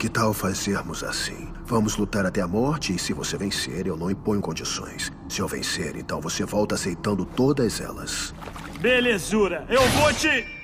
Que tal fazermos assim? Vamos lutar até a morte e se você vencer, eu não imponho condições. Se eu vencer, então você volta aceitando todas elas. Belezura, eu vou te...